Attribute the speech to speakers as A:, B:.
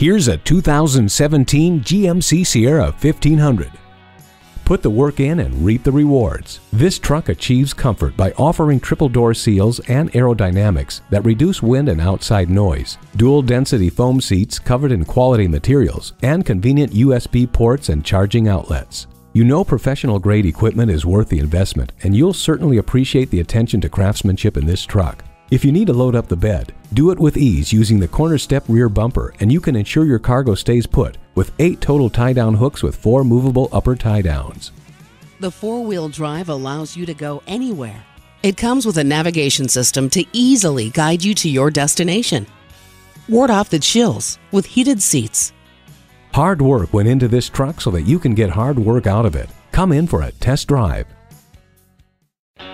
A: Here's a 2017 GMC Sierra 1500. Put the work in and reap the rewards. This truck achieves comfort by offering triple door seals and aerodynamics that reduce wind and outside noise, dual density foam seats covered in quality materials, and convenient USB ports and charging outlets. You know professional grade equipment is worth the investment, and you'll certainly appreciate the attention to craftsmanship in this truck. If you need to load up the bed, do it with ease using the corner step rear bumper and you can ensure your cargo stays put with 8 total tie-down hooks with 4 movable upper tie-downs.
B: The four-wheel drive allows you to go anywhere. It comes with a navigation system to easily guide you to your destination. Ward off the chills with heated seats.
A: Hard work went into this truck so that you can get hard work out of it. Come in for a test drive.